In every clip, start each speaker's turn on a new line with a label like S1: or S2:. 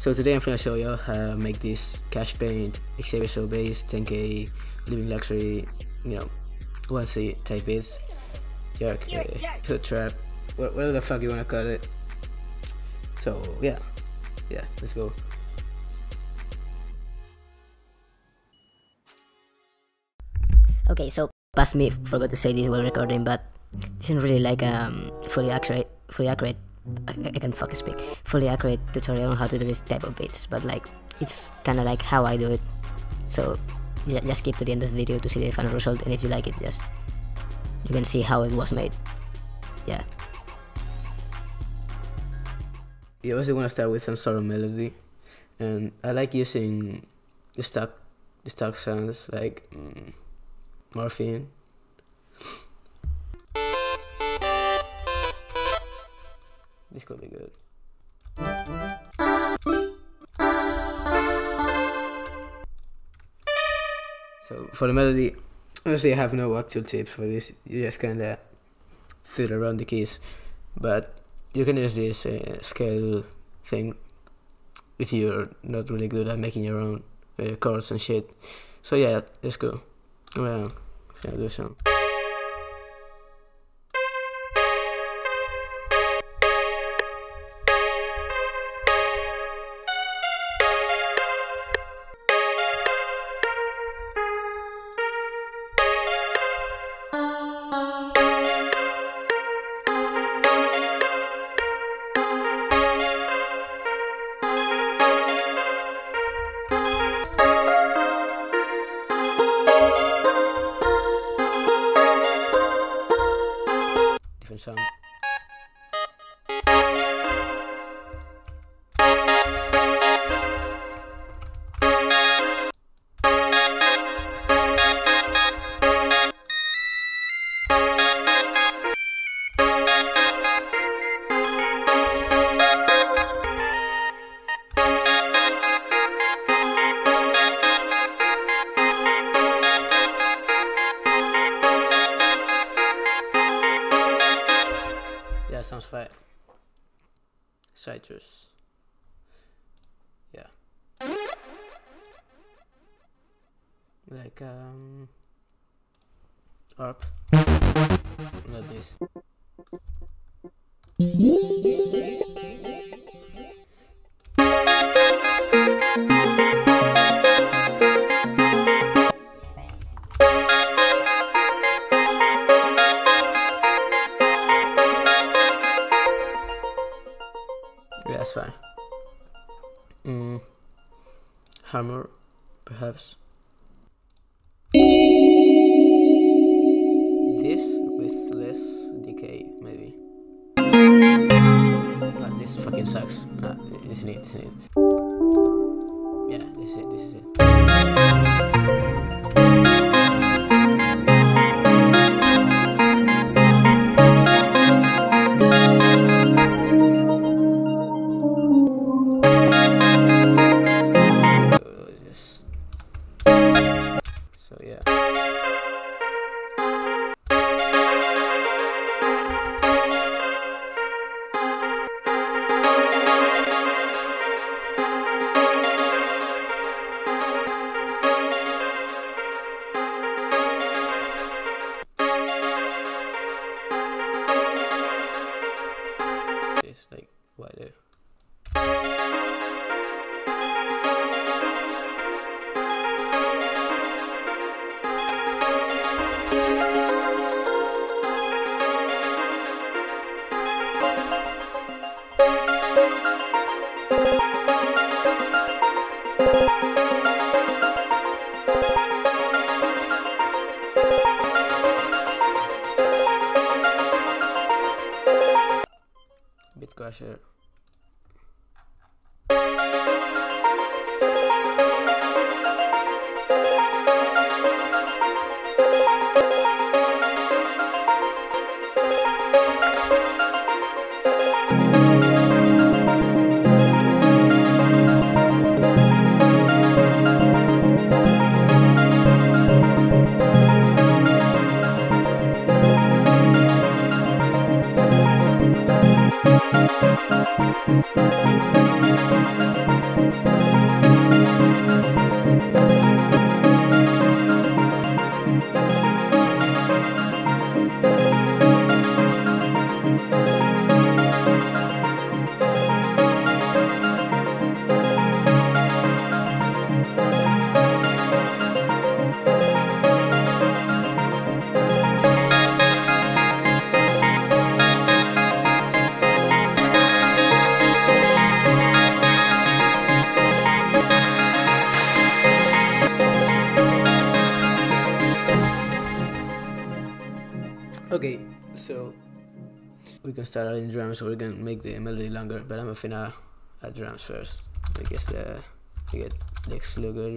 S1: So today I'm gonna show you how to make this Kashpaint Xavier Show base 10k living luxury you know 1C type is. Jerk uh, hood trap whatever the fuck you wanna call it. So yeah. Yeah let's go.
S2: Okay, so past me forgot to say this while recording, but this isn't really like um fully accurate, fully accurate. I, I can fucking speak. Fully accurate tutorial on how to do this type of beats but like it's kind of like how I do it. So ju- just keep to the end of the video to see the final result, and if you like it, just you can see how it was made. Yeah.
S1: you also want to start with some sort of melody and I like using the stock the stock sounds like mm, morphine this could be good so for the melody honestly I have no actual tips for this you just kinda fiddle around the keys but you can use this uh, scale thing if you're not really good at making your own uh, chords and shit. So yeah, let's go. Well, let's do some. Sound. Citrus. Yeah. Like um ARP. Not this. Perhaps. This with less decay, maybe. Nah, this fucking sucks. Nah, isn't it? Isn't it? Yeah, this is it. This is it. Música start adding drums or we can make the melody longer. But I'm gonna add drums first. I guess the we get Lex Luger.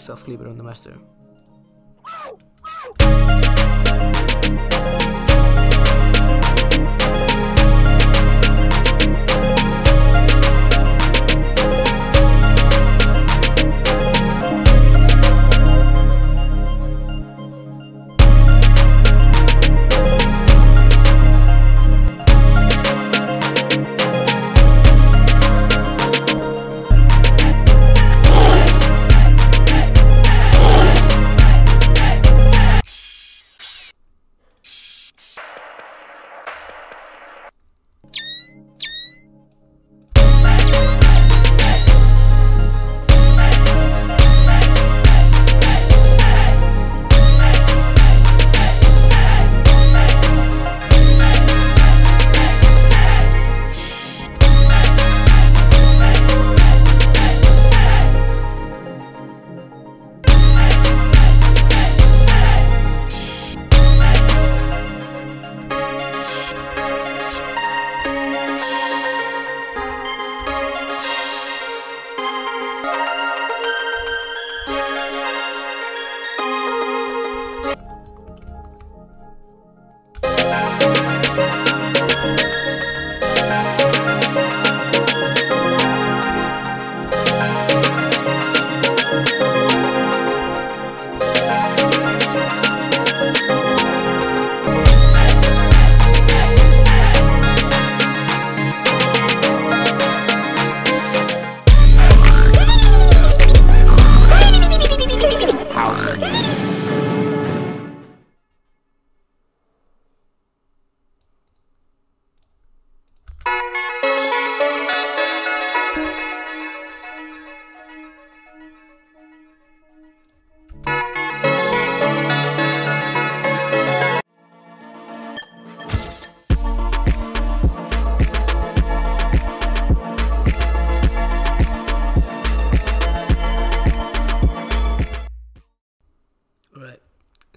S1: Softly but on the master.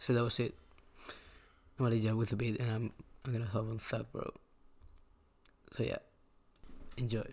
S1: So that was it. I'm gonna jump with the beat and I'm I'm gonna hop on thug bro. So yeah. Enjoy.